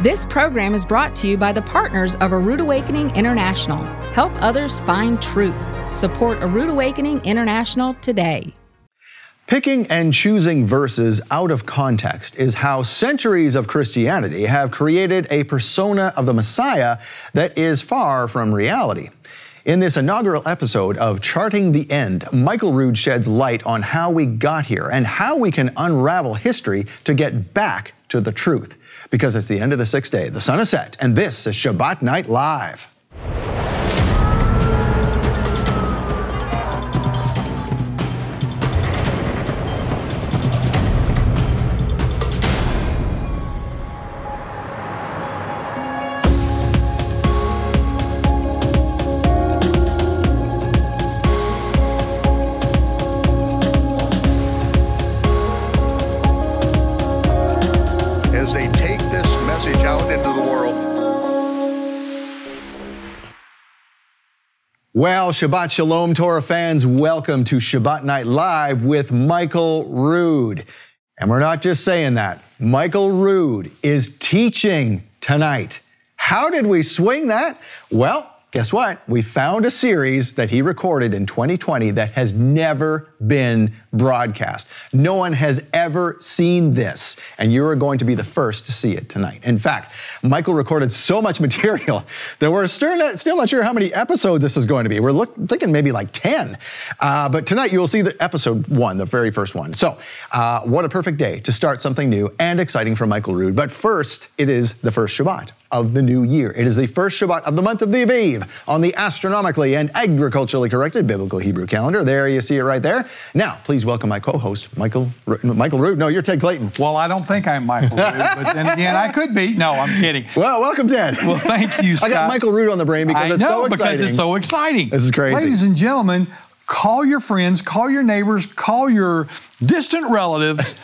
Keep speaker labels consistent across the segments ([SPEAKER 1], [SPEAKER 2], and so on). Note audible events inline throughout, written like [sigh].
[SPEAKER 1] This program is brought to you by the partners of A Rood Awakening International. Help others find truth. Support A Rood Awakening International today.
[SPEAKER 2] Picking and choosing verses out of context is how centuries of Christianity have created a persona of the Messiah that is far from reality. In this inaugural episode of Charting the End, Michael Rood sheds light on how we got here and how we can unravel history to get back to the truth. Because it's the end of the sixth day, the sun is set, and this is Shabbat Night Live. Well, Shabbat Shalom, Torah fans. Welcome to Shabbat Night Live with Michael Rood. And we're not just saying that. Michael Rood is teaching tonight. How did we swing that? Well, guess what? We found a series that he recorded in 2020 that has never been broadcast. No one has ever seen this, and you are going to be the first to see it tonight. In fact, Michael recorded so much [laughs] material that we're still not, sure how many episodes this is going to be. We're look, thinking maybe like 10. Uh, but tonight you will see the episode one, the very first one. So, uh, what a perfect day to start something new and exciting for Michael Rood. But first, it is the first Shabbat of the new year. It is the first Shabbat of the month of the Aviv on the astronomically and agriculturally corrected biblical Hebrew calendar. There you see it right there. Now, please welcome my co-host, Michael Michael Rood. No, you're Ted Clayton.
[SPEAKER 3] Well, I don't think I'm Michael Rood, but then again, I could be. No, I'm kidding.
[SPEAKER 2] Well, welcome, Ted.
[SPEAKER 3] Well, thank you,
[SPEAKER 2] I got Michael Rood on the brain because
[SPEAKER 3] I
[SPEAKER 2] it's
[SPEAKER 3] know,
[SPEAKER 2] so exciting.
[SPEAKER 3] because it's so exciting.
[SPEAKER 2] This is crazy.
[SPEAKER 3] Ladies and gentlemen, call your friends, call your neighbors, call your distant relatives.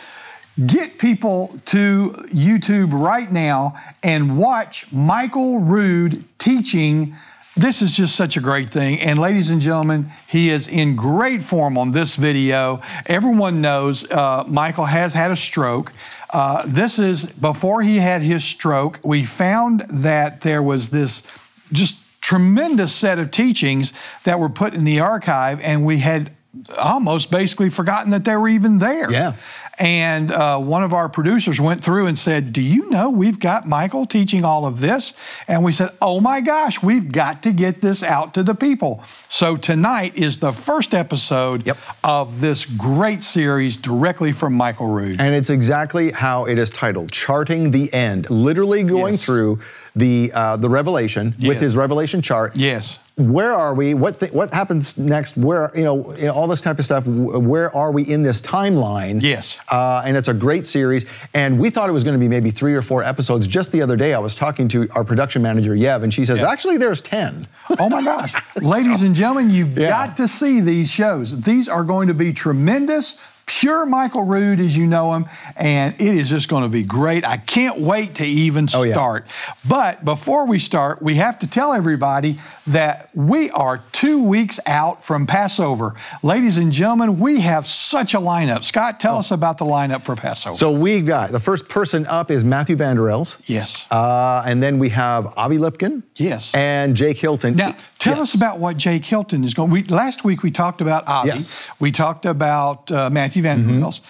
[SPEAKER 3] Get people to YouTube right now and watch Michael Rood teaching. This is just such a great thing. And ladies and gentlemen, he is in great form on this video. Everyone knows uh, Michael has had a stroke. Uh, this is before he had his stroke. We found that there was this just tremendous set of teachings that were put in the archive, and we had almost basically forgotten that they were even there.
[SPEAKER 2] Yeah.
[SPEAKER 3] And uh, one of our producers went through and said, Do you know we've got Michael teaching all of this? And we said, Oh my gosh, we've got to get this out to the people. So tonight is the first episode
[SPEAKER 2] Yep.
[SPEAKER 3] of this great series directly from Michael Rood.
[SPEAKER 2] And it's exactly how it is titled, Charting the End. Literally going
[SPEAKER 3] Yes.
[SPEAKER 2] through the uh, the Revelation with his Revelation chart.
[SPEAKER 3] yes.
[SPEAKER 2] Where are we? What th- what happens next? Where you know, you know all this type of stuff? Where are we in this timeline?
[SPEAKER 3] Yes.
[SPEAKER 2] Uh, and it's a great series. And we thought it was going to be maybe three or four episodes. Just the other day, I was talking to our production manager Yev, and she says,
[SPEAKER 3] Yeah.
[SPEAKER 2] actually, there's ten. [laughs]
[SPEAKER 3] Oh my gosh. Ladies and gentlemen, you've
[SPEAKER 2] Yeah.
[SPEAKER 3] got to see these shows. These are going to be tremendous. Pure Michael Rood, as you know him, and it is just going to be great. I can't wait to even
[SPEAKER 2] Oh, yeah.
[SPEAKER 3] start. But before we start, we have to tell everybody that we are two weeks out from Passover. Ladies and gentlemen, we have such a lineup. Scott, tell us about the lineup for Passover.
[SPEAKER 2] Oh. So we got the first person up is Matthew Vander Els.
[SPEAKER 3] yes.
[SPEAKER 2] Uh, and then we have Avi Lipkin.
[SPEAKER 3] Yes.
[SPEAKER 2] And Jake Hilton.
[SPEAKER 3] Now, tell
[SPEAKER 2] Yes.
[SPEAKER 3] us about what Jake Hilton is going. We last week we talked about Avi.
[SPEAKER 2] Yes. Mm-hmm.
[SPEAKER 3] We talked about uh, Matthew Vander Els.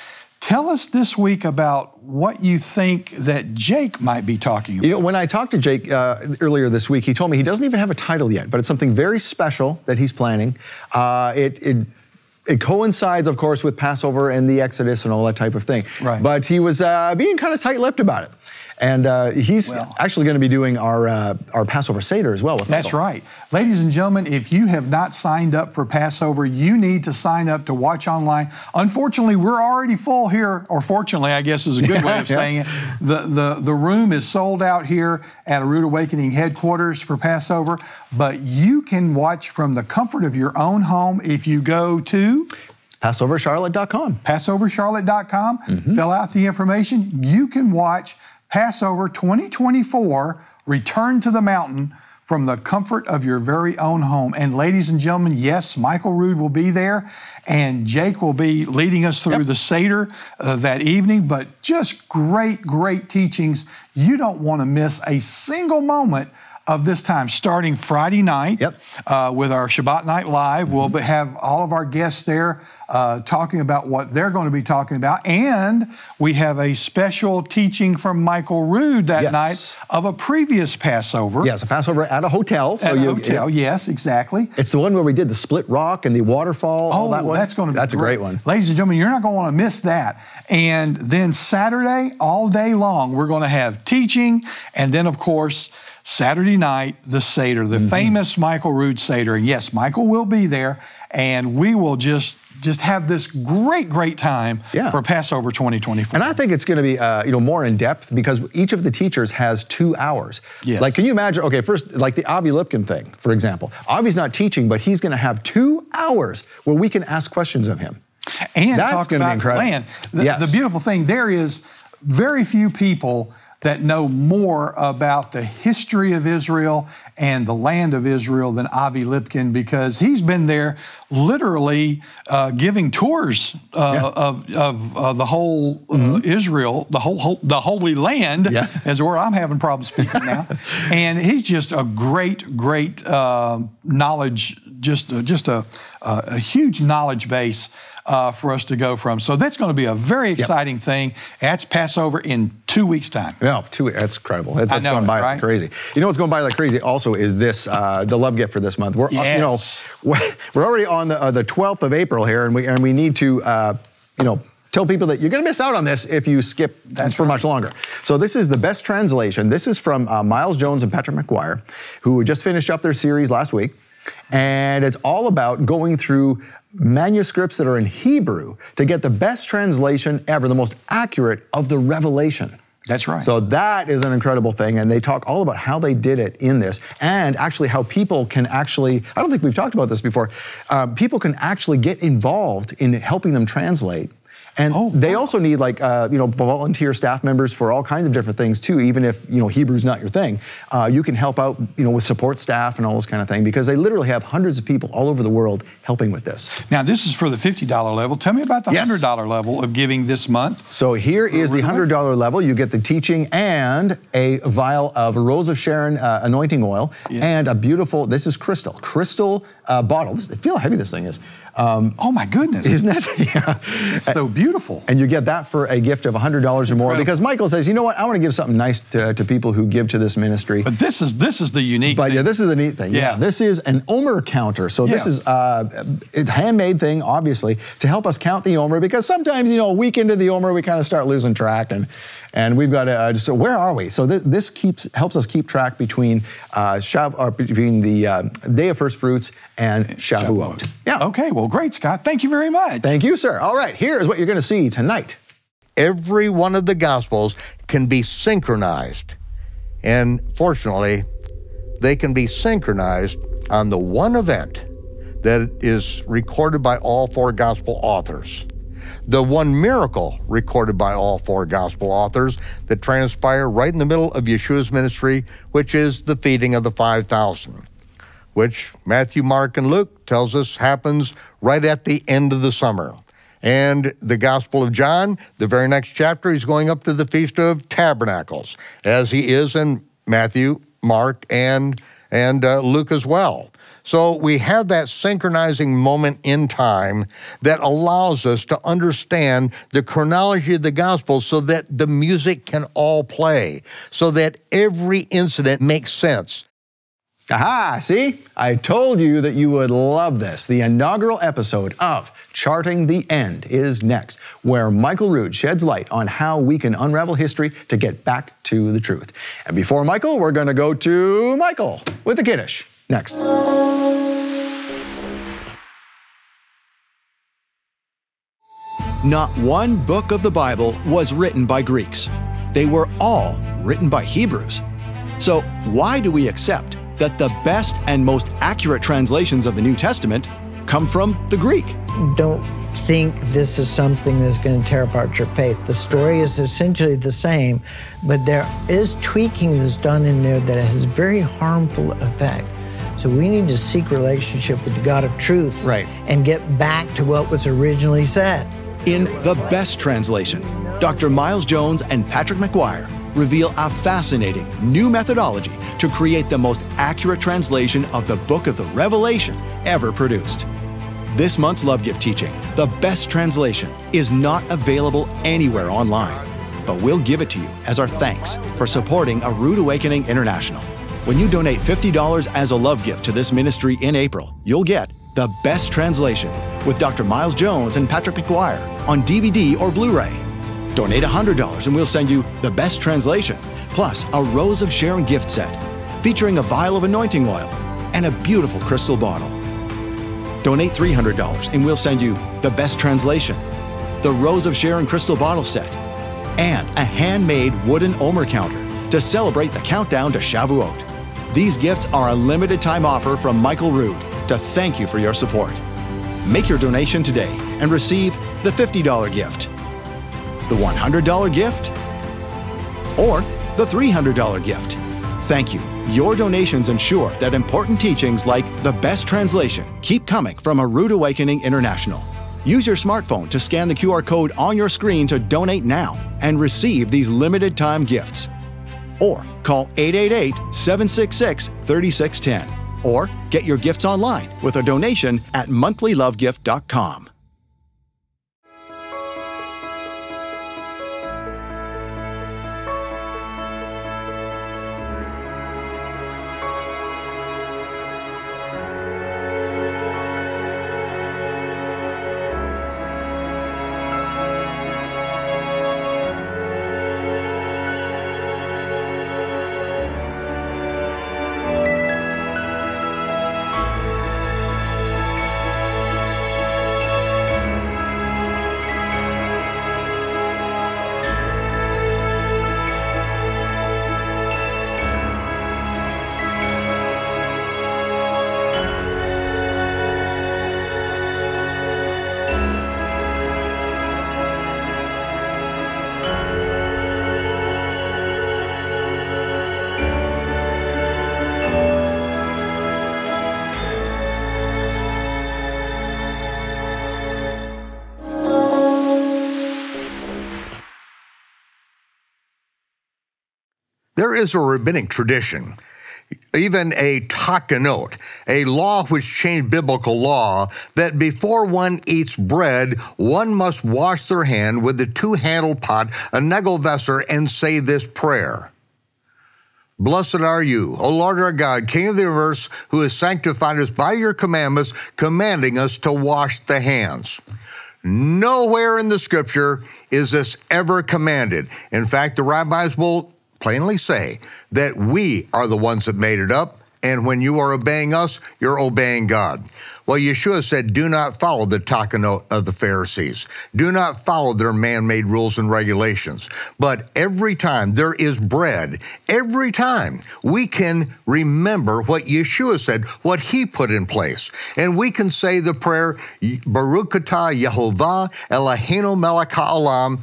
[SPEAKER 3] Tell us this week about what you think that Jake might be talking about.
[SPEAKER 2] You know, when I talked to Jake uh, earlier this week, he told me he doesn't even have a title yet, but it's something very special that he's planning. Uh, it, it it coincides, of course, with Passover and the Exodus and all that type of thing.
[SPEAKER 3] Right.
[SPEAKER 2] But he was uh, being kind of tight-lipped about it, and uh, he's
[SPEAKER 3] Well-
[SPEAKER 2] actually going to be doing our uh, our Passover Seder as well. With
[SPEAKER 3] That's
[SPEAKER 2] Michael.
[SPEAKER 3] right. Ladies and gentlemen, if you have not signed up for Passover, you need to sign up to watch online. Unfortunately, we're already full here, or fortunately, I guess is a good [laughs] way of saying it. The, the, the room is sold out here at a Rood Awakening headquarters for Passover, but you can watch from the comfort of your own home if you go to
[SPEAKER 2] PassoverCharlotte.com.
[SPEAKER 3] PassoverCharlotte.com,
[SPEAKER 2] Mm-hmm.
[SPEAKER 3] fill out the information. You can watch Passover 2024 Return to the Mountain from the comfort of your very own home. And ladies and gentlemen, yes, Michael Rood will be there, and Jake will be leading us through
[SPEAKER 2] Yep.
[SPEAKER 3] the Seder uh, that evening. But just great, great teachings. You don't want to miss a single moment of this time, starting Friday night
[SPEAKER 2] Yep.
[SPEAKER 3] uh, with our Shabbat Night Live. We'll have all of our guests there uh, talking about what they're going to be talking about. And we have a special teaching from Michael Rood that
[SPEAKER 2] Yes.
[SPEAKER 3] night of a previous Passover
[SPEAKER 2] Yes, a Passover at a hotel. So
[SPEAKER 3] at a
[SPEAKER 2] you,
[SPEAKER 3] hotel. yes, exactly.
[SPEAKER 2] It's the one where we did the split rock and the waterfall. all
[SPEAKER 3] Oh,
[SPEAKER 2] that
[SPEAKER 3] that's going to be
[SPEAKER 2] That's a great one.
[SPEAKER 3] Ladies and gentlemen, you're not going to want to miss that. And then Saturday, all day long, we're going to have teaching. And then, of course, Saturday night, the Seder, the
[SPEAKER 2] Mm-hmm.
[SPEAKER 3] famous Michael Rood Seder. And yes, Michael will be there. And we will just just have this great, great time
[SPEAKER 2] Yeah.
[SPEAKER 3] for Passover 2024.
[SPEAKER 2] And I think it's going to be, uh, you know, more in depth because each of the teachers has two hours.
[SPEAKER 3] Yes.
[SPEAKER 2] Like, can you imagine? Okay, first, like the Avi Lipkin thing, for example. Avi's not teaching, but he's going to have two hours where we can ask questions of him.
[SPEAKER 3] and
[SPEAKER 2] That's
[SPEAKER 3] talk
[SPEAKER 2] gonna be incredible.
[SPEAKER 3] land. The,
[SPEAKER 2] Yes.
[SPEAKER 3] the beautiful thing there is very few people that know more about the history of Israel and the land of Israel than Avi Lipkin because he's been there literally uh, giving tours uh, of, of uh, the whole uh, Israel, the whole, whole the Holy Land,
[SPEAKER 2] Mm-hmm. Yeah.
[SPEAKER 3] is where I'm having problems speaking now. [laughs] and he's just a great, great uh, knowledge, just just a, a, a huge knowledge base uh, for us to go from. So that's going to be a very exciting thing. That's Passover in two weeks' time.
[SPEAKER 2] Yeah, two. That's incredible. That's, that's going by like crazy. You know what's going by like crazy? Also, is this uh, the love gift for this month? We're uh, you know we're already on the uh, the 12th of April here, and we and we need to uh, you know. Tell people that you're going to miss out on this if you skip That's for much longer. So this is the best translation. This is from uh, Miles Jones and Patrick McGuire, who just finished up their series last week, and it's all about going through manuscripts that are in Hebrew to get the best translation ever, the most accurate of the Revelation.
[SPEAKER 3] That's right.
[SPEAKER 2] So that is an incredible thing, and they talk all about how they did it in this, and actually how people can actually. I don't think we've talked about this before. Uh, people can actually get involved in helping them translate. And
[SPEAKER 3] Oh,
[SPEAKER 2] they also need like uh, you know volunteer staff members for all kinds of different things too. Even if you know Hebrew's not your thing, uh, you can help out you know with support staff and all this kind of thing because they literally have hundreds of people all over the world helping with this.
[SPEAKER 3] Now, this is for the $50 level. Tell me about the
[SPEAKER 2] Yes.
[SPEAKER 3] $100 level of giving this month.
[SPEAKER 2] So here is the hundred dollar level. You get the teaching and a vial of Rose of Sharon uh, anointing oil and a beautiful. This is crystal, crystal uh, bottle. This, feel how heavy this thing is. Um,
[SPEAKER 3] Oh, my goodness.
[SPEAKER 2] isn't it? [laughs] yeah.
[SPEAKER 3] It's so beautiful.
[SPEAKER 2] And you get that for a gift of $100 or more because Michael says, you know what, I want to give something nice to, to people who give to this ministry.
[SPEAKER 3] But this is this is the unique
[SPEAKER 2] But
[SPEAKER 3] thing.
[SPEAKER 2] yeah, this is the neat thing. Yeah.
[SPEAKER 3] Yeah.
[SPEAKER 2] this is an Omer counter. So this is uh, it's a handmade thing, obviously, to help us count the Omer because sometimes you know a week into the Omer we kind of start losing track and and we've got to uh, just so where are we? So th- this keeps helps us keep track between uh, Shav or between the uh, Day of First Fruits and Shavuot. Yeah.
[SPEAKER 3] Okay, well, great, Scott. Thank you very much.
[SPEAKER 2] Thank you, sir. All right, here's what you're going to see tonight.
[SPEAKER 4] every one of the Gospels can be synchronized. And fortunately, they can be synchronized on the one event that is recorded by all four Gospel authors. The one miracle recorded by all four Gospel authors that transpire right in the middle of Yeshua's ministry, which is the feeding of the 5,000 which Matthew, Mark, and Luke tells us happens right at the end of the summer. And the Gospel of John, the very next chapter, he's going up to the Feast of Tabernacles, as he is in Matthew, Mark, and, and uh, Luke as well. So we have that synchronizing moment in time that allows us to understand the chronology of the gospel so that the music can all play, so that every incident makes sense.
[SPEAKER 2] Aha, see? I told you that you would love this. The inaugural episode of Charting the End is next, where Michael Rood sheds light on how we can unravel history to get back to the truth. And before Michael, we're going to go to Michael with the Kiddush. Next.
[SPEAKER 5] Not one book of the Bible was written by Greeks. They were all written by Hebrews. So, why do we accept that the best and most accurate translations of the New Testament come from the Greek?
[SPEAKER 6] don't think this is something that's going to tear apart your faith. The story is essentially the same, but there is tweaking that's done in there that has very harmful effect. So we need to seek relationship with the God of truth
[SPEAKER 2] Right.
[SPEAKER 6] and get back to what was originally said.
[SPEAKER 5] In the best translation, Dr. Miles Jones and Patrick McGuire reveal a fascinating new methodology to create the most accurate translation of the book of the Revelation ever produced. This month's Love Gift teaching, The Best Translation, is not available anywhere online, but we'll give it to you as our thanks for supporting A Rood Awakening International. When you donate $50 as a love gift to this ministry in April, you'll get The Best Translation with Dr. Miles Jones and Patrick McGuire on DVD or Blu ray. Donate $100 and we'll send you The Best Translation, plus a Rose of Sharon gift set featuring a vial of anointing oil and a beautiful crystal bottle. Donate $300 and we'll send you The Best Translation, the Rose of Sharon crystal bottle set, and a handmade wooden Omer counter to celebrate the countdown to Shavuot. These gifts are a limited time offer from Michael Rood to thank you for your support. Make your donation today and receive the $50 gift, the $100 gift, or the $300 gift. Thank you. Your donations ensure that important teachings like the best translation keep coming from A Rood Awakening International. Use your smartphone to scan the QR code on your screen to donate now and receive these limited time gifts. Or call 888 766 3610. Or get your gifts online with a donation at monthlylovegift.com.
[SPEAKER 4] There is a rabbinic tradition, even a takanot, a law which changed biblical law, that before one eats bread, one must wash their hand with the two-handled pot, a negel negelvesser, and say this prayer. Blessed are you, O Lord our God, King of the universe, who has sanctified us by your commandments, commanding us to wash the hands. Nowhere in the scripture is this ever commanded. In fact, the rabbis will plainly say that we are the ones that made it up, and when you are obeying us, you're obeying God. Well, Yeshua said, Do not follow the takanot of the Pharisees. Do not follow their man made rules and regulations. But every time there is bread, every time we can remember what Yeshua said, what he put in place. And we can say the prayer, Baruch atah Yehovah Eloheinu melech ha'olam,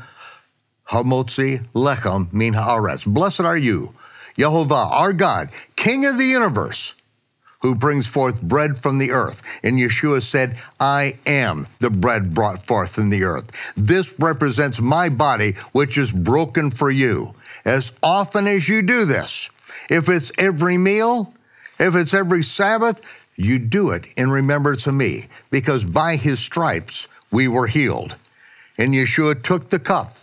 [SPEAKER 4] Hamotzi lechem min haaretz. Blessed are you, Yehovah, our God, King of the universe, who brings forth bread from the earth. And Yeshua said, I am the bread brought forth from the earth. This represents my body, which is broken for you. As often as you do this, if it's every meal, if it's every Sabbath, you do it in remembrance of me, because by his stripes we were healed. And Yeshua took the cup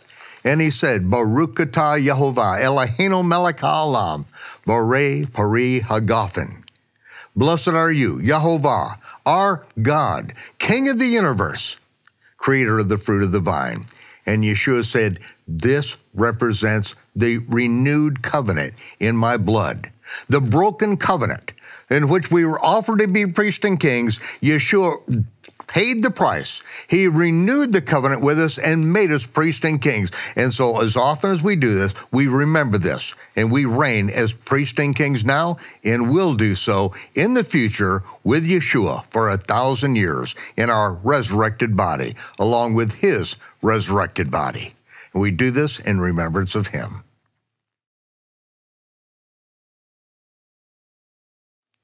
[SPEAKER 4] and he said, Baruch atah Yehovah, Eloheinu melech ha'olam, Borei pari hagafen. Blessed are you, Yehovah, our God, King of the universe, creator of the fruit of the vine. And Yeshua said, This represents the renewed covenant in my blood. The broken covenant in which we were offered to be priests and kings, Yeshua paid the price. He renewed the covenant with us and made us priests and kings. And so, as often as we do this, we remember this and we reign as priests and kings now and will do so in the future with Yeshua for a thousand years in our resurrected body, along with his resurrected body. And we do this in remembrance of him.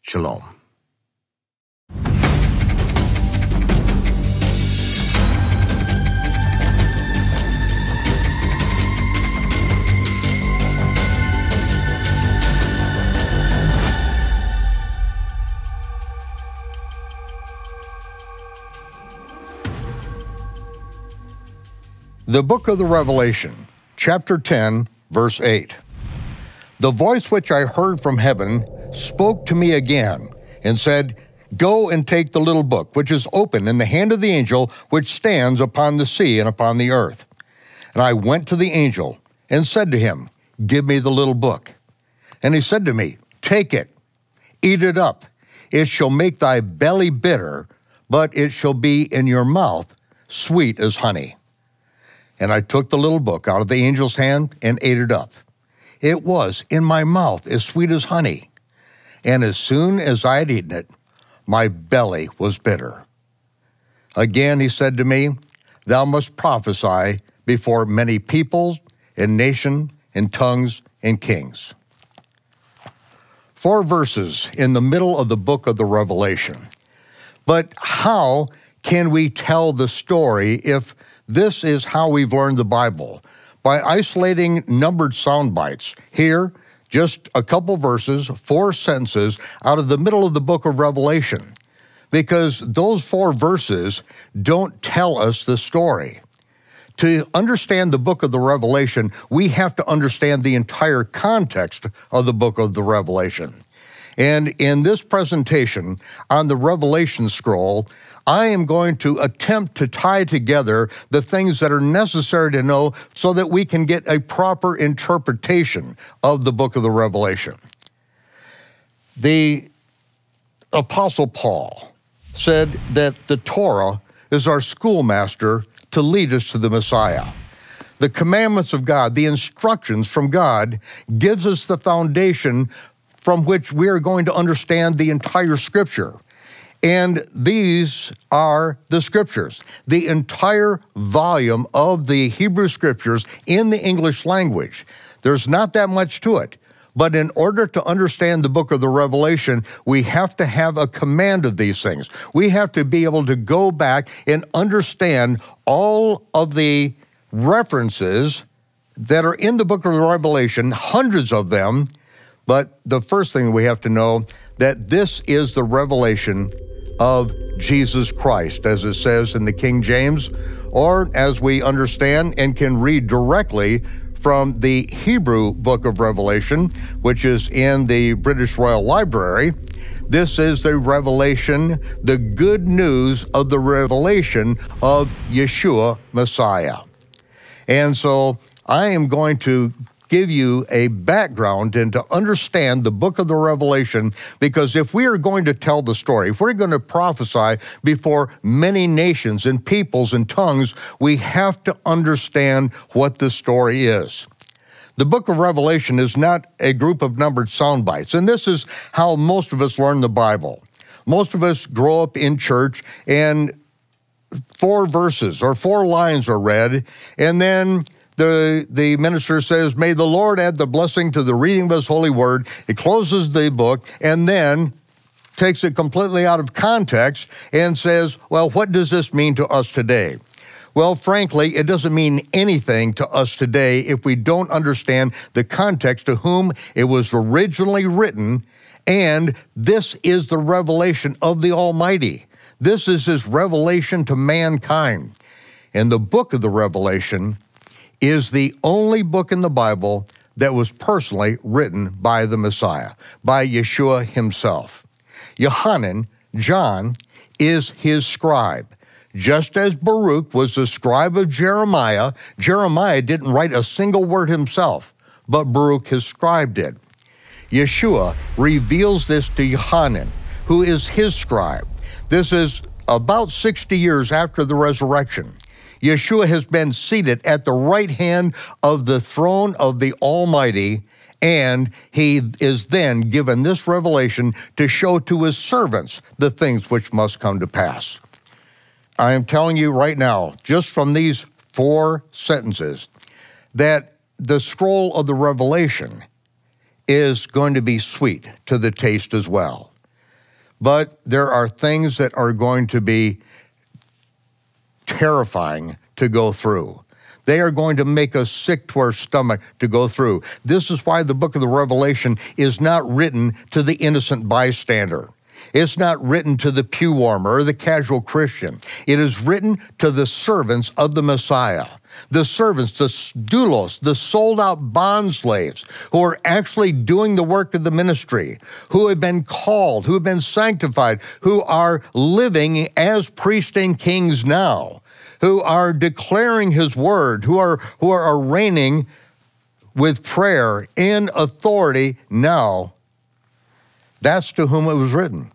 [SPEAKER 4] Shalom. The book of the Revelation, chapter 10, verse 8. The voice which I heard from heaven spoke to me again and said, Go and take the little book, which is open in the hand of the angel which stands upon the sea and upon the earth. And I went to the angel and said to him, Give me the little book. And he said to me, Take it, eat it up. It shall make thy belly bitter, but it shall be in your mouth sweet as honey. And I took the little book out of the angel's hand and ate it up. It was in my mouth as sweet as honey. And as soon as I had eaten it, my belly was bitter. Again, he said to me, Thou must prophesy before many peoples and nations and tongues and kings. Four verses in the middle of the book of the Revelation. But how can we tell the story if this is how we've learned the Bible by isolating numbered sound bites. Here, just a couple verses, four sentences out of the middle of the book of Revelation, because those four verses don't tell us the story. To understand the book of the Revelation, we have to understand the entire context of the book of the Revelation. And in this presentation on the Revelation scroll, I am going to attempt to tie together the things that are necessary to know so that we can get a proper interpretation of the book of the Revelation. The Apostle Paul said that the Torah is our schoolmaster to lead us to the Messiah. The commandments of God, the instructions from God, gives us the foundation from which we are going to understand the entire scripture. And these are the scriptures. The entire volume of the Hebrew scriptures in the English language. There's not that much to it. But in order to understand the book of the Revelation, we have to have a command of these things. We have to be able to go back and understand all of the references that are in the book of the Revelation, hundreds of them. But the first thing we have to know that this is the revelation of Jesus Christ, as it says in the King James, or as we understand and can read directly from the Hebrew book of Revelation, which is in the British Royal Library. This is the revelation, the good news of the revelation of Yeshua Messiah. And so I am going to give you a background and to understand the book of the Revelation, because if we are going to tell the story, if we're going to prophesy before many nations and peoples and tongues, we have to understand what the story is. The book of Revelation is not a group of numbered sound bites, and this is how most of us learn the Bible. Most of us grow up in church and four verses or four lines are read, and then the, the minister says, May the Lord add the blessing to the reading of his holy word. He closes the book and then takes it completely out of context and says, Well, what does this mean to us today? Well, frankly, it doesn't mean anything to us today if we don't understand the context to whom it was originally written, and this is the revelation of the Almighty. This is his revelation to mankind. And the book of the Revelation is the only book in the Bible that was personally written by the Messiah, by Yeshua himself. Yohanan, John, is his scribe. Just as Baruch was the scribe of Jeremiah, Jeremiah didn't write a single word himself, but Baruch, his scribe, did. Yeshua reveals this to Yohanan, who is his scribe. This is about 60 years after the resurrection, Yeshua has been seated at the right hand of the throne of the Almighty, and he is then given this revelation to show to his servants the things which must come to pass. I am telling you right now, just from these four sentences, that the scroll of the Revelation is going to be sweet to the taste as well. But there are things that are going to be terrifying to go through. They are going to make us sick to our stomach to go through. This is why the book of the Revelation is not written to the innocent bystander. It's not written to the pew warmer or the casual Christian. It is written to the servants of the Messiah the servants, the doulos, the sold out bond slaves who are actually doing the work of the ministry, who have been called, who have been sanctified, who are living as priests and kings now, who are declaring his word, who are, who are reigning with prayer in authority now. That's to whom it was written.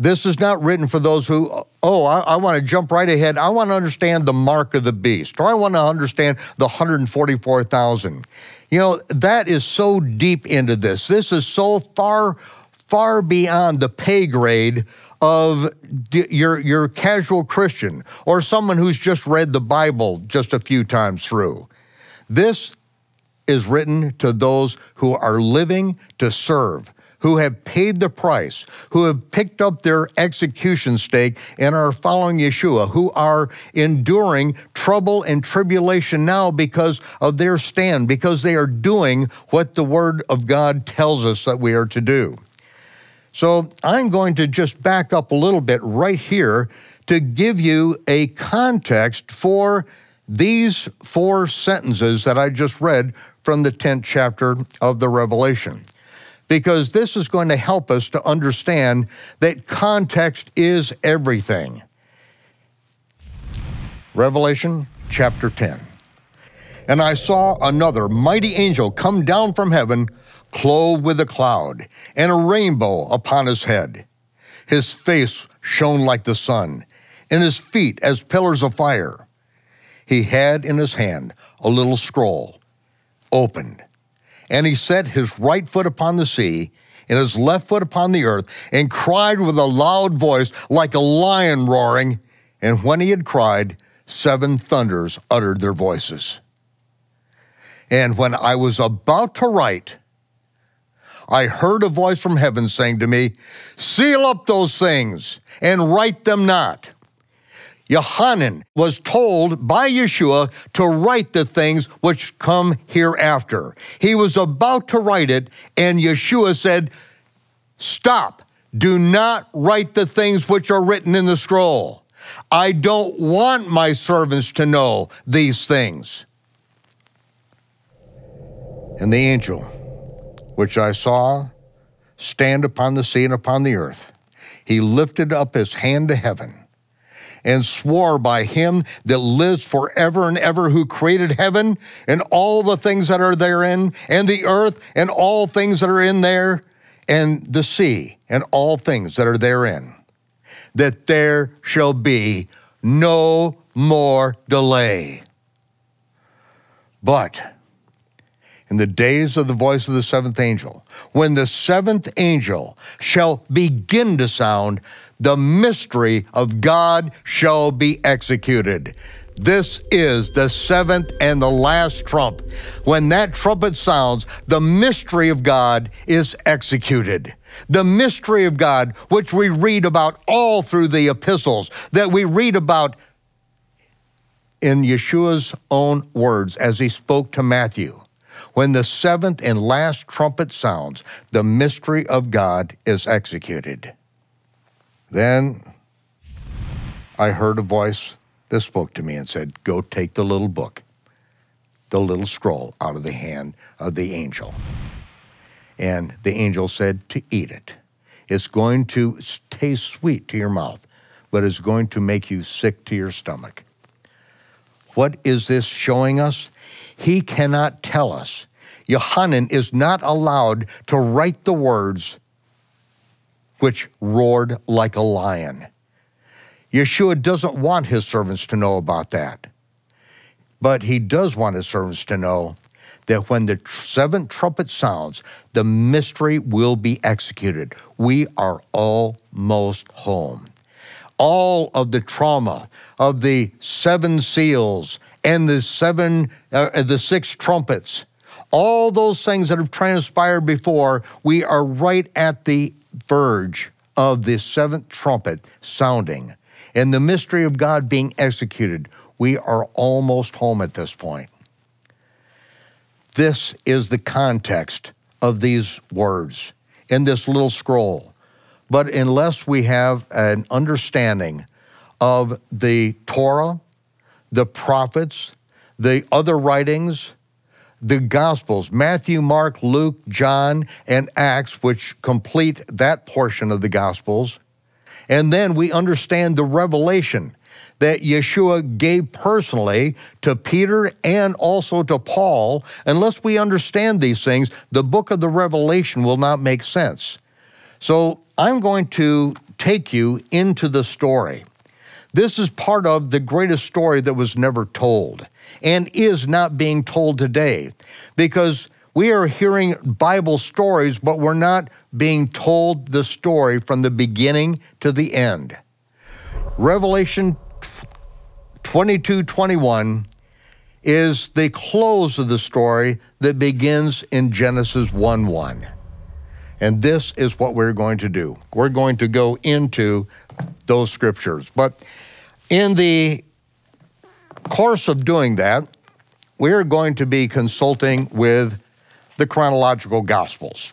[SPEAKER 4] This is not written for those who, oh, I, I want to jump right ahead. I want to understand the mark of the beast, or I want to understand the 144,000. You know, that is so deep into this. This is so far, far beyond the pay grade of your, your casual Christian or someone who's just read the Bible just a few times through. This is written to those who are living to serve who have paid the price, who have picked up their execution stake and are following Yeshua, who are enduring trouble and tribulation now because of their stand, because they are doing what the Word of God tells us that we are to do. So I'm going to just back up a little bit right here to give you a context for these four sentences that I just read from the 10th chapter of the Revelation because this is going to help us to understand that context is everything. Revelation chapter 10. And I saw another mighty angel come down from heaven, clothed with a cloud, and a rainbow upon his head. His face shone like the sun, and his feet as pillars of fire. He had in his hand a little scroll, opened and he set his right foot upon the sea and his left foot upon the earth, and cried with a loud voice like a lion roaring. And when he had cried, seven thunders uttered their voices. And when I was about to write, I heard a voice from heaven saying to me, Seal up those things and write them not Yohanan was told by Yeshua to write the things which come hereafter. He was about to write it, and Yeshua said, Stop, do not write the things which are written in the scroll. I don't want my servants to know these things. And the angel, which I saw stand upon the sea and upon the earth, he lifted up his hand to heaven and swore by him that lives forever and ever, who created heaven and all the things that are therein, and the earth and all things that are in there, and the sea and all things that are therein, that there shall be no more delay. But in the days of the voice of the seventh angel, when the seventh angel shall begin to sound, the mystery of God shall be executed. This is the seventh and the last trump. When that trumpet sounds, the mystery of God is executed. The mystery of God, which we read about all through the epistles, that we read about in Yeshua's own words as he spoke to Matthew. When the seventh and last trumpet sounds, the mystery of God is executed. Then I heard a voice that spoke to me and said, Go take the little book, the little scroll out of the hand of the angel. And the angel said, To eat it. It's going to taste sweet to your mouth, but it's going to make you sick to your stomach. What is this showing us? He cannot tell us. Yohanan is not allowed to write the words which roared like a lion. Yeshua doesn't want his servants to know about that. But he does want his servants to know that when the seventh trumpet sounds, the mystery will be executed. We are almost home. All of the trauma of the seven seals and the seven, uh, the six trumpets, all those things that have transpired before, we are right at the verge of the seventh trumpet sounding and the mystery of God being executed. We are almost home at this point. This is the context of these words in this little scroll. But unless we have an understanding of the Torah, the prophets, the other writings, the Gospels, Matthew, Mark, Luke, John, and Acts, which complete that portion of the Gospels, and then we understand the revelation that Yeshua gave personally to Peter and also to Paul. Unless we understand these things, the book of the Revelation will not make sense. So I'm going to take you into the story. This is part of the greatest story that was never told and is not being told today because we are hearing Bible stories, but we're not being told the story from the beginning to the end. Revelation 22 21 is the close of the story that begins in Genesis 1 1. And this is what we're going to do. We're going to go into those scriptures. But in the course of doing that, we're going to be consulting with the chronological gospels.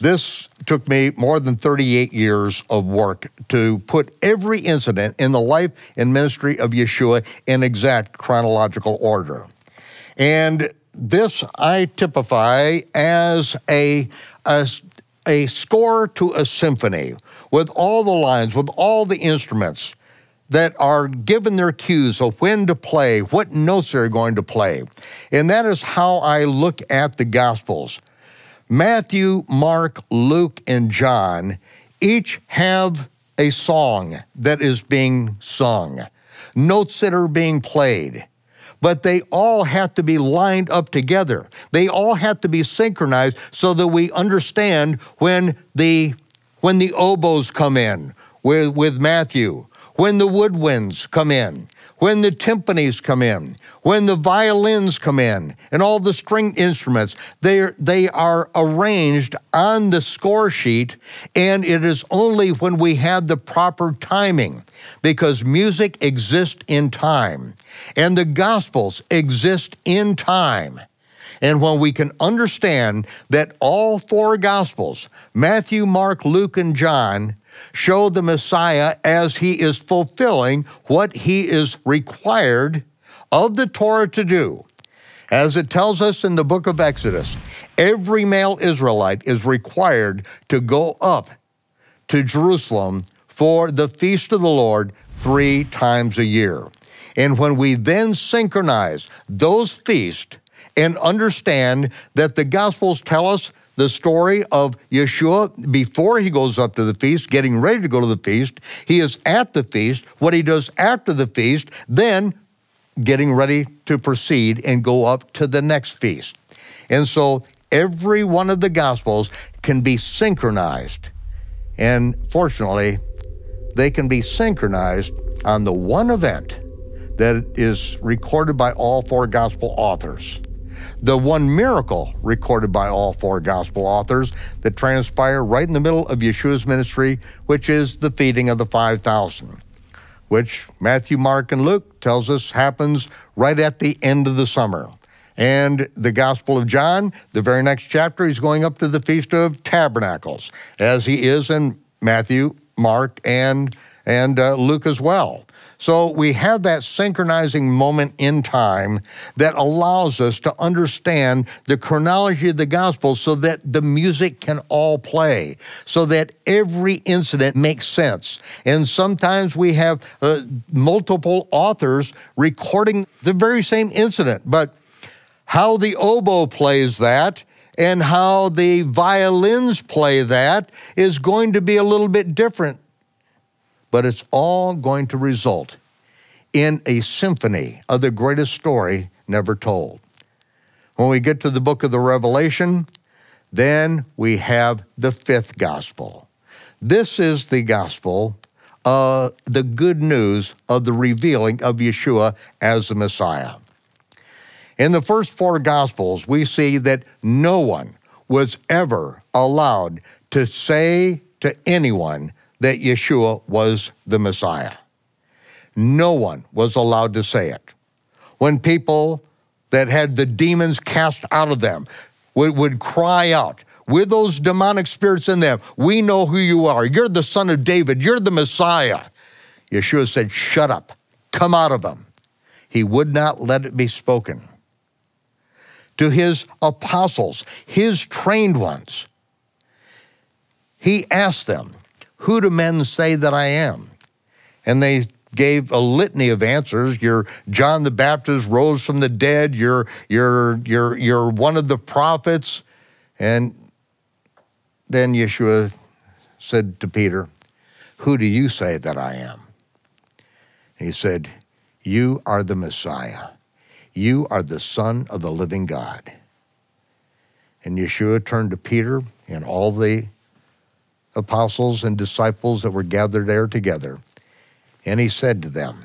[SPEAKER 4] This took me more than 38 years of work to put every incident in the life and ministry of Yeshua in exact chronological order. And this I typify as a, a, a score to a symphony with all the lines, with all the instruments that are given their cues of when to play, what notes they're going to play. And that is how I look at the Gospels. Matthew, Mark, Luke, and John each have a song that is being sung, notes that are being played, but they all have to be lined up together. They all have to be synchronized so that we understand when the when the oboes come in with, with Matthew, when the woodwinds come in, when the timpanis come in, when the violins come in, and all the string instruments, they are, they are arranged on the score sheet, and it is only when we have the proper timing, because music exists in time, and the Gospels exist in time. And when we can understand that all four Gospels, Matthew, Mark, Luke, and John, show the Messiah as he is fulfilling what he is required of the Torah to do. As it tells us in the book of Exodus, every male Israelite is required to go up to Jerusalem for the feast of the Lord three times a year. And when we then synchronize those feasts and understand that the Gospels tell us the story of Yeshua before he goes up to the feast, getting ready to go to the feast. He is at the feast, what he does after the feast, then getting ready to proceed and go up to the next feast. And so every one of the Gospels can be synchronized. And fortunately, they can be synchronized on the one event that is recorded by all four Gospel authors the one miracle recorded by all four gospel authors that transpire right in the middle of Yeshua's ministry, which is the feeding of the 5,000, which Matthew, Mark, and Luke tells us happens right at the end of the summer. And the Gospel of John, the very next chapter, he's going up to the Feast of Tabernacles, as he is in Matthew, Mark, and, and uh, Luke as well. So we have that synchronizing moment in time that allows us to understand the chronology of the gospel so that the music can all play, so that every incident makes sense. And sometimes we have uh, multiple authors recording the very same incident, but how the oboe plays that and how the violins play that is going to be a little bit different but it's all going to result in a symphony of the greatest story never told. When we get to the book of the Revelation, then we have the fifth gospel. This is the gospel, uh, the good news of the revealing of Yeshua as the Messiah. In the first four gospels, we see that no one was ever allowed to say to anyone that Yeshua was the Messiah. No one was allowed to say it. When people that had the demons cast out of them would, would cry out, with those demonic spirits in them, we know who you are. You're the son of David. You're the Messiah. Yeshua said, Shut up. Come out of them. He would not let it be spoken. To his apostles, his trained ones, he asked them, Who do men say that I am? And they gave a litany of answers. You're John the Baptist rose from the dead. You're, you're, you're, you're one of the prophets. And then Yeshua said to Peter, Who do you say that I am? And he said, You are the Messiah. You are the Son of the living God. And Yeshua turned to Peter and all the apostles and disciples that were gathered there together, and he said to them,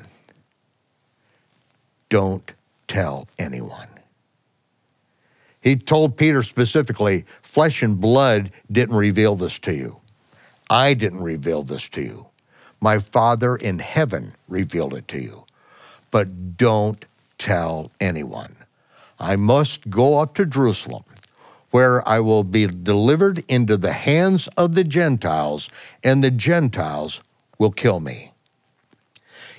[SPEAKER 4] Don't tell anyone. He told Peter specifically, Flesh and blood didn't reveal this to you. I didn't reveal this to you. My Father in heaven revealed it to you. But don't tell anyone. I must go up to Jerusalem, where I will be delivered into the hands of the Gentiles, and the Gentiles will kill me.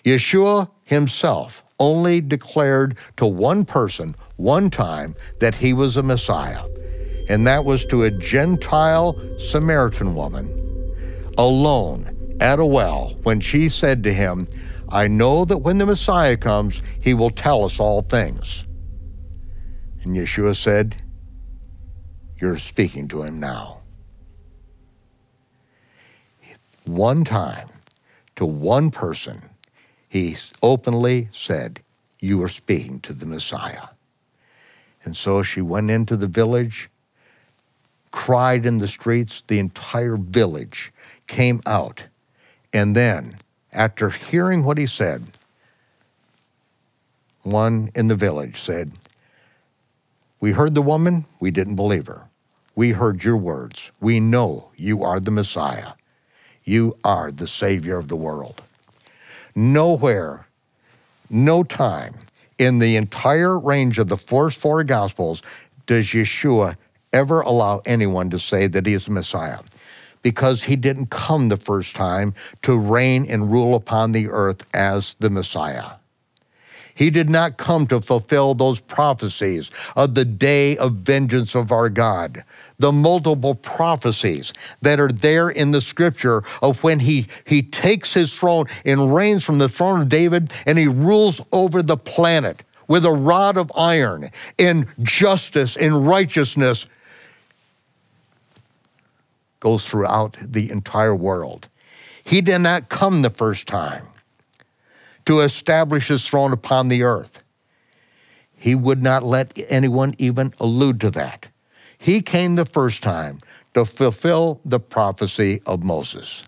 [SPEAKER 4] Yeshua himself only declared to one person one time that he was a Messiah, and that was to a Gentile Samaritan woman alone at a well when she said to him, I know that when the Messiah comes, he will tell us all things. And Yeshua said, You're speaking to him now. One time, to one person, he openly said, You are speaking to the Messiah. And so she went into the village, cried in the streets. The entire village came out. And then after hearing what he said, one in the village said, We heard the woman, we didn't believe her. We heard your words. We know you are the Messiah. You are the Savior of the world. Nowhere, no time in the entire range of the first four Gospels does Yeshua ever allow anyone to say that he is the Messiah because he didn't come the first time to reign and rule upon the earth as the Messiah. He did not come to fulfill those prophecies of the day of vengeance of our God, the multiple prophecies that are there in the scripture of when he, he takes his throne and reigns from the throne of David and he rules over the planet with a rod of iron in justice and righteousness goes throughout the entire world. He did not come the first time to establish his throne upon the earth. He would not let anyone even allude to that. He came the first time to fulfill the prophecy of Moses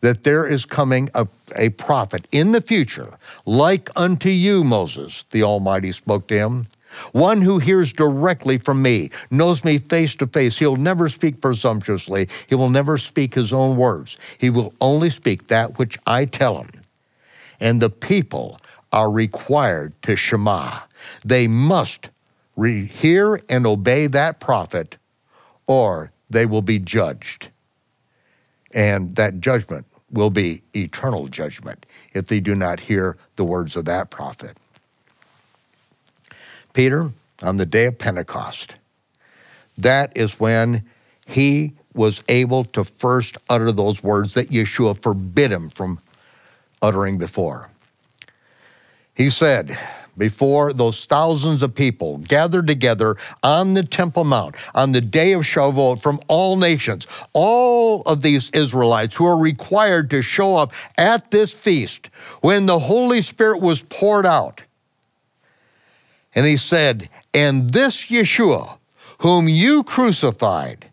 [SPEAKER 4] that there is coming a, a prophet in the future, like unto you, Moses, the Almighty spoke to him, one who hears directly from me, knows me face to face. He'll never speak presumptuously. He will never speak his own words. He will only speak that which I tell him. And the people are required to Shema. They must hear and obey that prophet, or they will be judged. And that judgment will be eternal judgment if they do not hear the words of that prophet. Peter, on the day of Pentecost, that is when he was able to first utter those words that Yeshua forbid him from uttering before. He said, before those thousands of people gathered together on the Temple Mount on the day of Shavuot from all nations, all of these Israelites who are required to show up at this feast when the Holy Spirit was poured out. And he said, And this Yeshua, whom you crucified,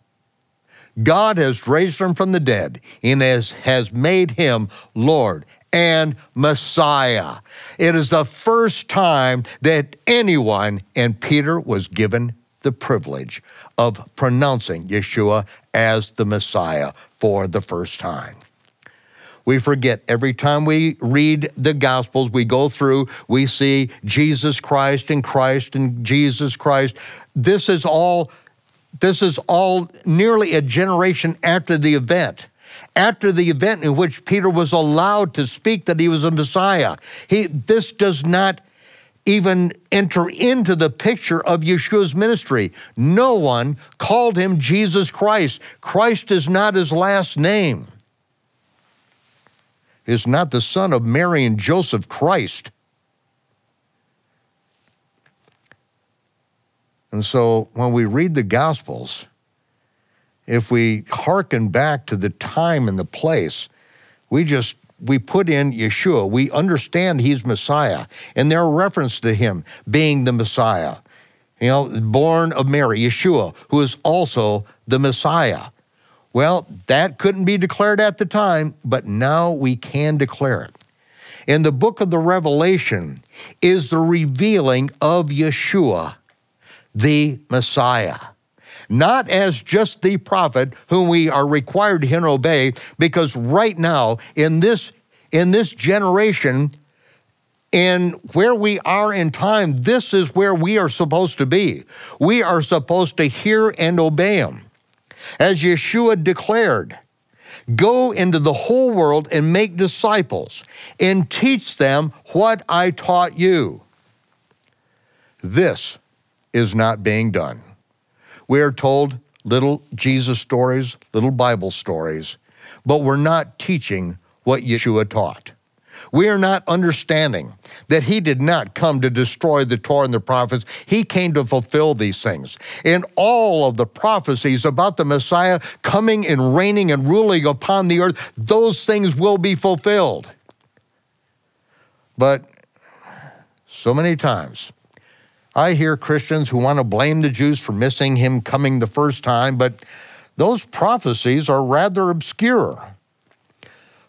[SPEAKER 4] God has raised him from the dead and has, has made him Lord and Messiah. It is the first time that anyone, and Peter was given the privilege of pronouncing Yeshua as the Messiah for the first time. We forget every time we read the Gospels, we go through, we see Jesus Christ and Christ and Jesus Christ. This is all this is all nearly a generation after the event. After the event in which Peter was allowed to speak that he was a Messiah. He, this does not even enter into the picture of Yeshua's ministry. No one called him Jesus Christ. Christ is not his last name. Is not the son of Mary and Joseph Christ. And so when we read the Gospels, if we hearken back to the time and the place, we just we put in Yeshua. We understand he's Messiah, and there are reference to him being the Messiah. You know, born of Mary, Yeshua, who is also the Messiah. Well, that couldn't be declared at the time, but now we can declare it. In the book of the Revelation is the revealing of Yeshua the Messiah. Not as just the prophet whom we are required to obey, because right now in this in this generation, in where we are in time, this is where we are supposed to be. We are supposed to hear and obey him. As Yeshua declared, go into the whole world and make disciples and teach them what I taught you. This is not being done. We are told little Jesus stories, little Bible stories, but we're not teaching what Yeshua taught. We are not understanding that he did not come to destroy the Torah and the prophets. He came to fulfill these things. In all of the prophecies about the Messiah coming and reigning and ruling upon the earth, those things will be fulfilled. But so many times, I hear Christians who want to blame the Jews for missing him coming the first time, but those prophecies are rather obscure.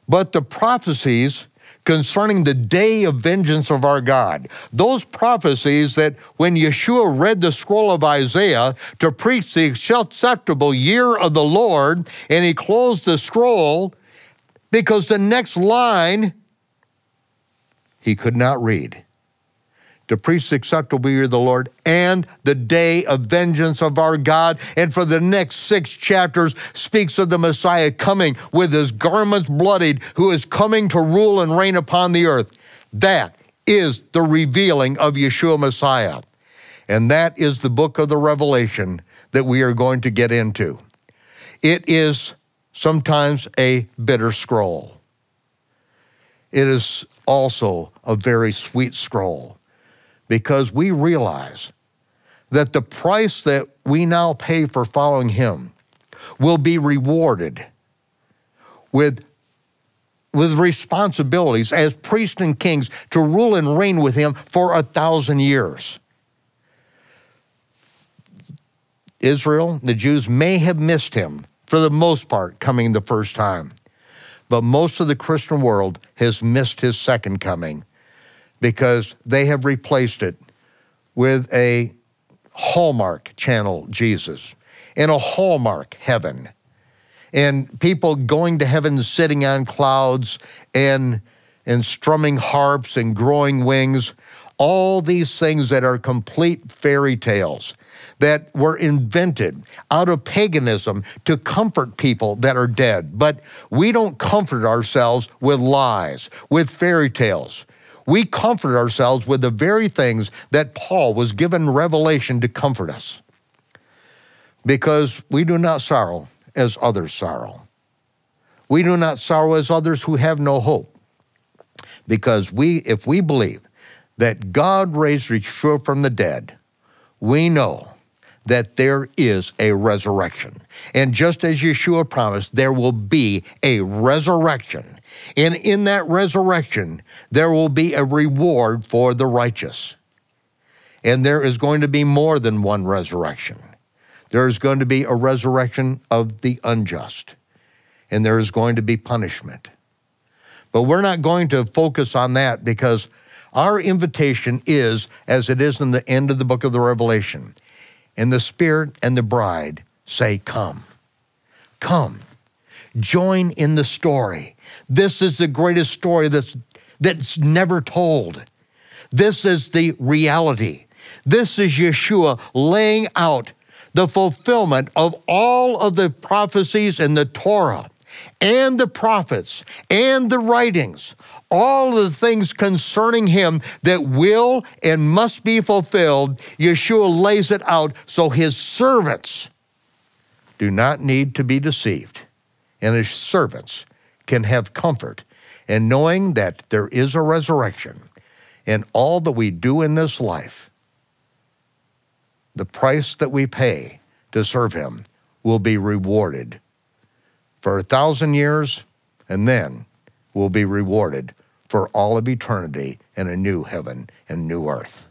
[SPEAKER 4] But the prophecies concerning the day of vengeance of our God, those prophecies that when Yeshua read the scroll of Isaiah to preach the acceptable year of the Lord, and he closed the scroll because the next line he could not read to preach the acceptable year of the Lord and the day of vengeance of our God. And for the next six chapters speaks of the Messiah coming with his garments bloodied, who is coming to rule and reign upon the earth. That is the revealing of Yeshua Messiah. And that is the book of the Revelation that we are going to get into. It is sometimes a bitter scroll. It is also a very sweet scroll because we realize that the price that we now pay for following Him will be rewarded with, with responsibilities as priests and kings to rule and reign with Him for a thousand years. Israel, the Jews, may have missed Him for the most part coming the first time, but most of the Christian world has missed His second coming because they have replaced it with a Hallmark channel Jesus in a Hallmark heaven. And people going to heaven sitting on clouds and, and strumming harps and growing wings, all these things that are complete fairy tales that were invented out of paganism to comfort people that are dead. But we don't comfort ourselves with lies, with fairy tales we comfort ourselves with the very things that Paul was given revelation to comfort us. Because we do not sorrow as others sorrow. We do not sorrow as others who have no hope. Because we, if we believe that God raised Yeshua from the dead, we know that there is a resurrection. And just as Yeshua promised, there will be a resurrection. And in that resurrection, there will be a reward for the righteous. And there is going to be more than one resurrection. There is going to be a resurrection of the unjust, and there is going to be punishment. But we're not going to focus on that because our invitation is, as it is in the end of the book of the Revelation, and the Spirit and the bride say, Come, come, join in the story. This is the greatest story that's, that's never told. This is the reality. This is Yeshua laying out the fulfillment of all of the prophecies in the Torah and the prophets and the writings, all of the things concerning him that will and must be fulfilled, Yeshua lays it out so his servants do not need to be deceived, and his servants can have comfort in knowing that there is a resurrection, and all that we do in this life, the price that we pay to serve him, will be rewarded for a thousand years, and then will be rewarded for all of eternity in a new heaven and new earth.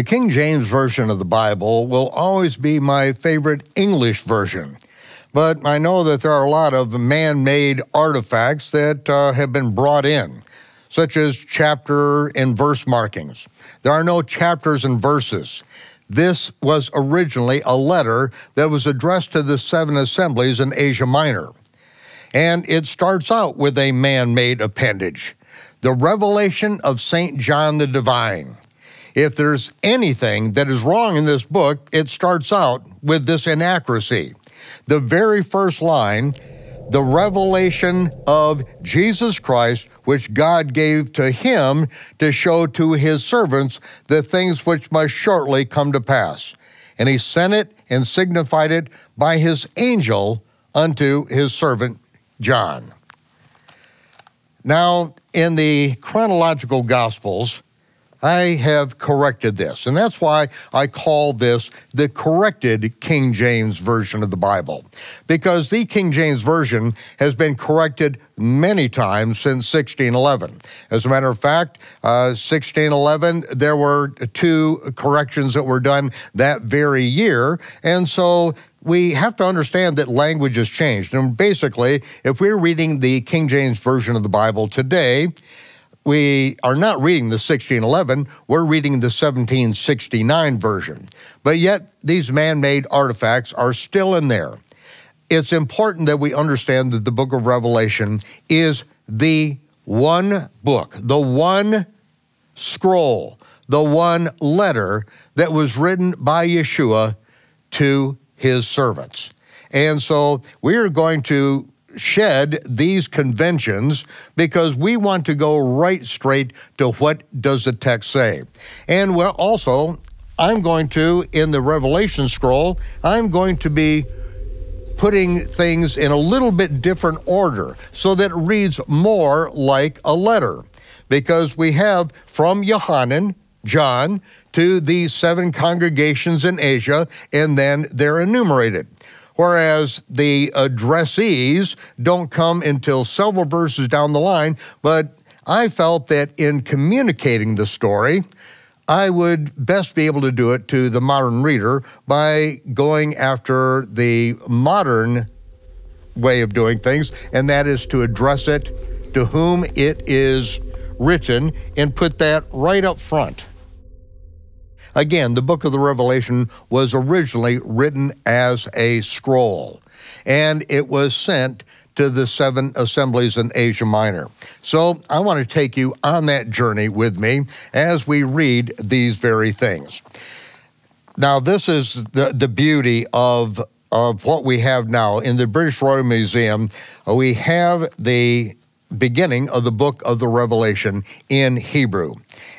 [SPEAKER 4] The King James Version of the Bible will always be my favorite English version, but I know that there are a lot of man made artifacts that uh, have been brought in, such as chapter and verse markings. There are no chapters and verses. This was originally a letter that was addressed to the seven assemblies in Asia Minor. And it starts out with a man made appendage the revelation of St. John the Divine. If there's anything that is wrong in this book, it starts out with this inaccuracy. The very first line, the revelation of Jesus Christ, which God gave to him to show to his servants the things which must shortly come to pass. And he sent it and signified it by his angel unto his servant John. Now, in the chronological Gospels, I have corrected this, and that's why I call this the corrected King James Version of the Bible, because the King James Version has been corrected many times since 1611. As a matter of fact, uh, 1611, there were two corrections that were done that very year, and so we have to understand that language has changed. And basically, if we're reading the King James Version of the Bible today, we are not reading the 1611, we're reading the 1769 version. But yet, these man made artifacts are still in there. It's important that we understand that the book of Revelation is the one book, the one scroll, the one letter that was written by Yeshua to his servants. And so we are going to shed these conventions because we want to go right straight to what does the text say. And well, also, I'm going to, in the Revelation scroll, I'm going to be putting things in a little bit different order so that it reads more like a letter. Because we have from Yohanan, John, to these seven congregations in Asia, and then they're enumerated whereas the addressees don't come until several verses down the line. But I felt that in communicating the story, I would best be able to do it to the modern reader by going after the modern way of doing things, and that is to address it to whom it is written and put that right up front. Again, the book of the Revelation was originally written as a scroll, and it was sent to the seven assemblies in Asia Minor. So I want to take you on that journey with me as we read these very things. Now, this is the, the beauty of, of what we have now. In the British Royal Museum, we have the beginning of the book of the Revelation in Hebrew.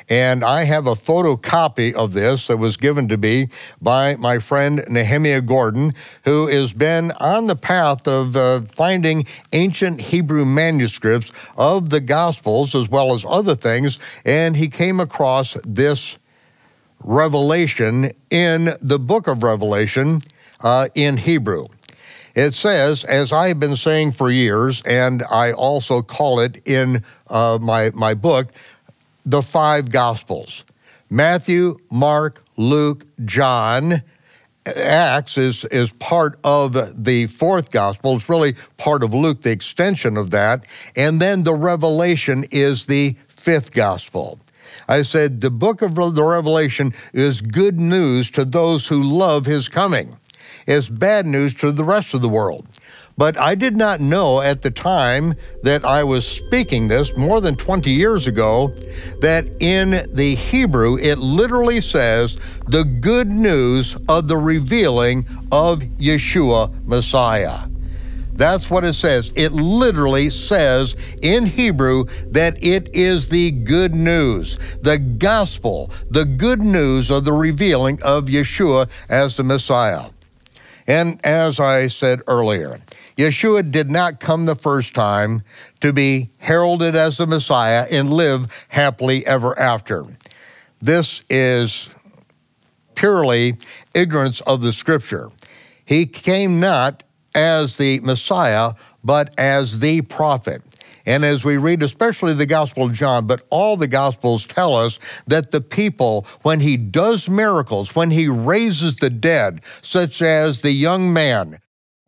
[SPEAKER 4] And I have a photocopy of this that was given to me by my friend Nehemiah Gordon, who has been on the path of uh, finding ancient Hebrew manuscripts of the Gospels as well as other things. And he came across this revelation in the book of Revelation uh, in Hebrew. It says, as I've been saying for years, and I also call it in uh, my, my book, the five Gospels Matthew, Mark, Luke, John. Acts is, is part of the fourth gospel. It's really part of Luke, the extension of that. And then the Revelation is the fifth gospel. I said the book of the Revelation is good news to those who love his coming. It's bad news to the rest of the world. But I did not know at the time that I was speaking this more than 20 years ago that in the Hebrew it literally says the good news of the revealing of Yeshua Messiah. That's what it says. It literally says in Hebrew that it is the good news, the gospel, the good news of the revealing of Yeshua as the Messiah. And as I said earlier, Yeshua did not come the first time to be heralded as the Messiah and live happily ever after. This is purely ignorance of the scripture. He came not as the Messiah, but as the prophet. And as we read, especially the Gospel of John, but all the Gospels tell us that the people, when he does miracles, when he raises the dead, such as the young man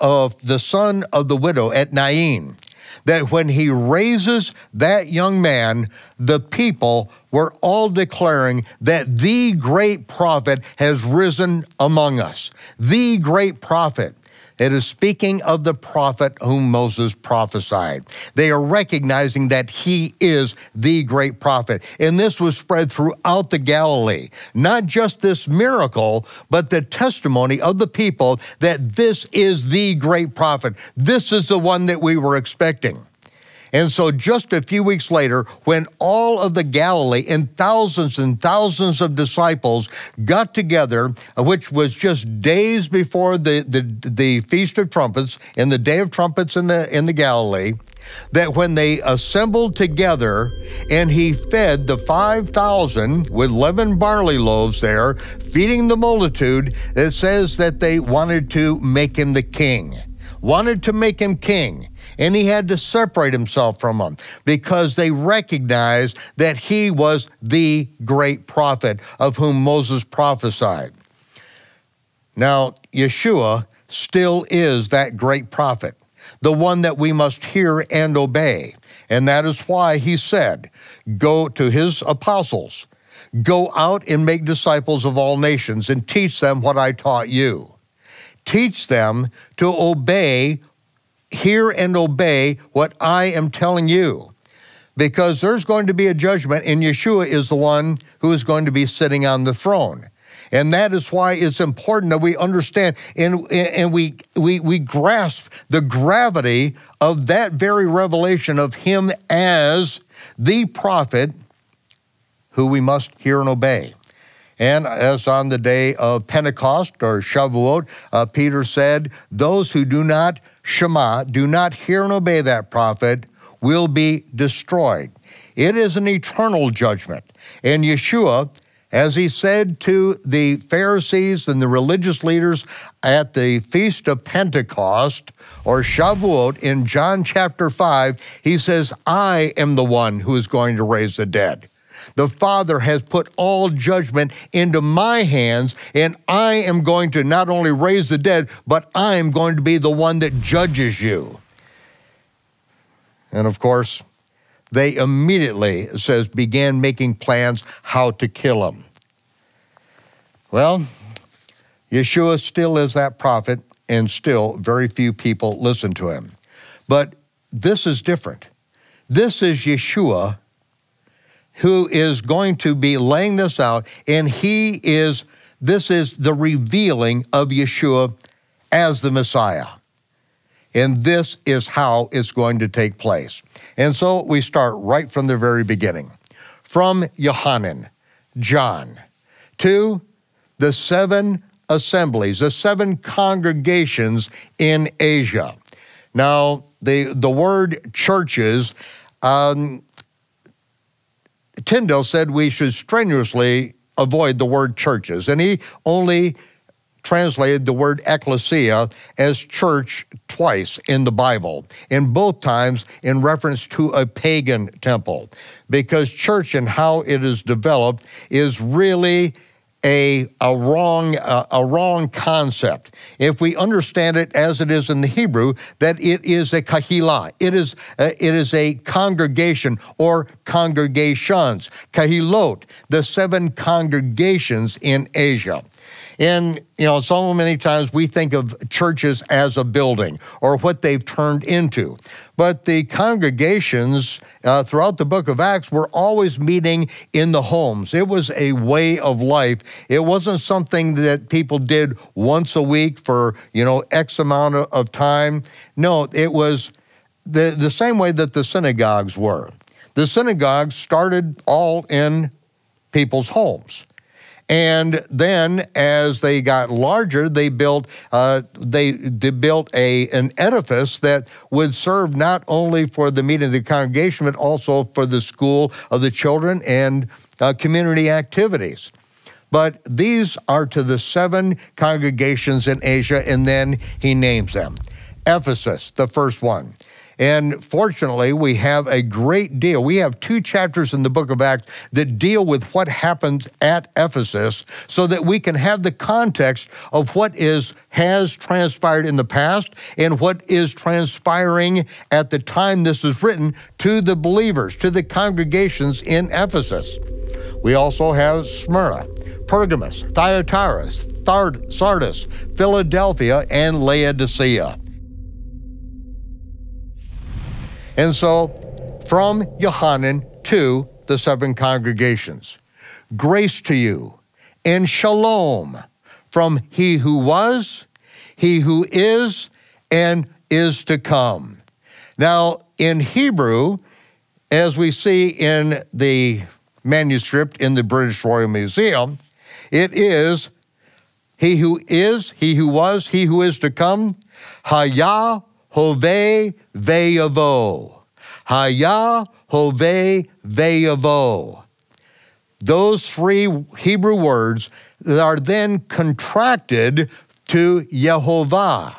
[SPEAKER 4] of the son of the widow at Nain, that when he raises that young man, the people were all declaring that the great prophet has risen among us. The great prophet. It is speaking of the prophet whom Moses prophesied. They are recognizing that he is the great prophet. And this was spread throughout the Galilee. Not just this miracle, but the testimony of the people that this is the great prophet. This is the one that we were expecting. And so, just a few weeks later, when all of the Galilee and thousands and thousands of disciples got together, which was just days before the, the, the Feast of Trumpets, and the Day of Trumpets in the, in the Galilee, that when they assembled together and he fed the 5,000 with 11 barley loaves there, feeding the multitude, it says that they wanted to make him the king, wanted to make him king. And he had to separate himself from them because they recognized that he was the great prophet of whom Moses prophesied. Now, Yeshua still is that great prophet the one that we must hear and obey. And that is why he said, Go to his apostles, go out and make disciples of all nations and teach them what I taught you. Teach them to obey, hear and obey what I am telling you. Because there's going to be a judgment, and Yeshua is the one who is going to be sitting on the throne. And that is why it's important that we understand and, and we, we, we grasp the gravity of that very revelation of him as the prophet who we must hear and obey. And as on the day of Pentecost or Shavuot, uh, Peter said, Those who do not Shema, do not hear and obey that prophet, will be destroyed. It is an eternal judgment. And Yeshua as he said to the Pharisees and the religious leaders at the Feast of Pentecost or Shavuot in John chapter 5, he says, I am the one who is going to raise the dead. The Father has put all judgment into my hands, and I am going to not only raise the dead, but I am going to be the one that judges you. And of course, they immediately, says, began making plans how to kill him. Well, Yeshua still is that prophet, and still very few people listen to him. But this is different. This is Yeshua who is going to be laying this out, and he is, this is the revealing of Yeshua as the Messiah. And this is how it's going to take place. And so we start right from the very beginning. From Yohanan, John, to the seven assemblies, the seven congregations in Asia. Now, the, the word churches, um, Tyndale said we should strenuously avoid the word churches, and he only translated the word ecclesia as church twice in the Bible, in both times in reference to a pagan temple, because church and how it is developed is really a, a, wrong, uh, a wrong concept. If we understand it as it is in the Hebrew, that it is a kahilah, it is, uh, it is a congregation or congregations, kahilot, the seven congregations in Asia. And, you know, so many times we think of churches as a building or what they've turned into. But the congregations uh, throughout the book of Acts were always meeting in the homes. It was a way of life. It wasn't something that people did once a week for, you know, X amount of time. No, it was the, the same way that the synagogues were. The synagogues started all in people's homes. And then, as they got larger, they built uh, they, they built a an edifice that would serve not only for the meeting of the congregation, but also for the school of the children and uh, community activities. But these are to the seven congregations in Asia, and then he names them. Ephesus, the first one. And fortunately, we have a great deal. We have two chapters in the book of Acts that deal with what happens at Ephesus so that we can have the context of what is has transpired in the past and what is transpiring at the time this is written to the believers, to the congregations in Ephesus. We also have Smyrna, Pergamos, Thyatira, Sardis, Philadelphia, and Laodicea. And so, from Yohanan to the seven congregations, grace to you and shalom from he who was, he who is, and is to come. Now, in Hebrew, as we see in the manuscript in the British Royal Museum, it is he who is, he who was, he who is to come, Haya Hove Veyavo. Haya Hove Veyavo. Those three Hebrew words are then contracted to Yehovah,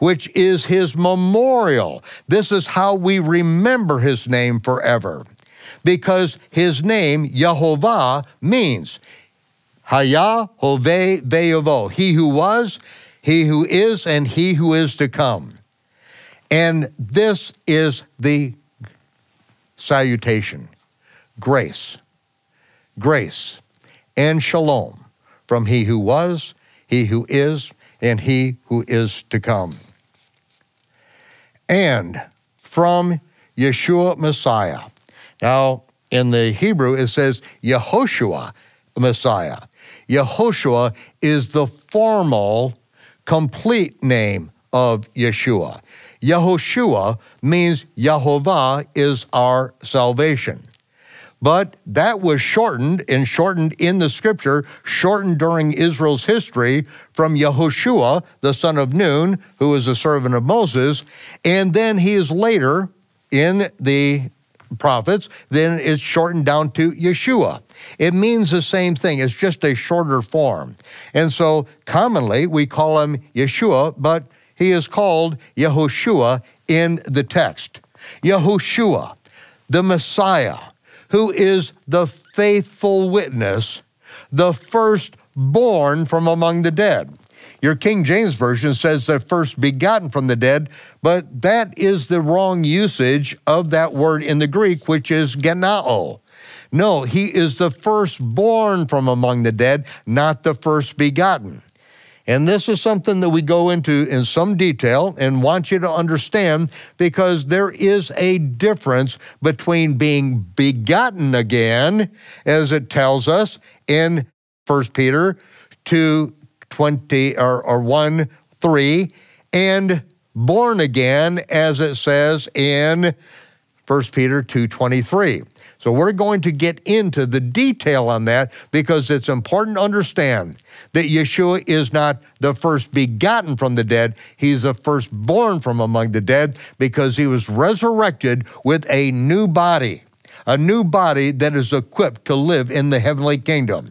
[SPEAKER 4] which is his memorial. This is how we remember his name forever. Because his name, Yehovah, means Haya Hove Veyavo, he who was, he who is, and he who is to come. And this is the salutation grace, grace, and shalom from he who was, he who is, and he who is to come. And from Yeshua Messiah. Now, in the Hebrew, it says Yehoshua Messiah. Yehoshua is the formal, complete name of Yeshua. Yehoshua means Yehovah is our salvation. But that was shortened and shortened in the scripture, shortened during Israel's history from Yehoshua, the son of Nun, who was a servant of Moses, and then he is later in the prophets, then it's shortened down to Yeshua. It means the same thing, it's just a shorter form. And so commonly we call him Yeshua, but he is called Yehoshua in the text. Yehoshua, the Messiah, who is the faithful witness, the firstborn from among the dead. Your King James Version says the first begotten from the dead, but that is the wrong usage of that word in the Greek, which is genao. No, he is the firstborn from among the dead, not the first begotten. And this is something that we go into in some detail and want you to understand because there is a difference between being begotten again, as it tells us in 1 Peter 2 20 or, or 1 3, and born again, as it says in 1 Peter 2 23. So we're going to get into the detail on that because it's important to understand that Yeshua is not the first begotten from the dead, he's the firstborn from among the dead because he was resurrected with a new body, a new body that is equipped to live in the heavenly kingdom.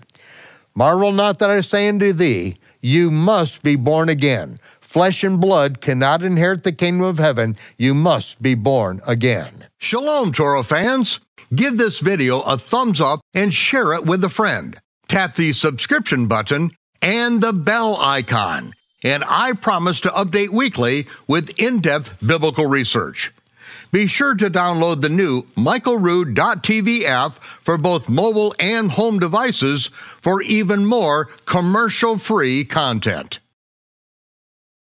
[SPEAKER 4] Marvel not that I say unto thee, you must be born again. Flesh and blood cannot inherit the kingdom of heaven. You must be born again.
[SPEAKER 7] Shalom, Torah fans. Give this video a thumbs up and share it with a friend. Tap the subscription button and the bell icon. And I promise to update weekly with in depth biblical research. Be sure to download the new michaelrood.tv app for both mobile and home devices for even more commercial free content.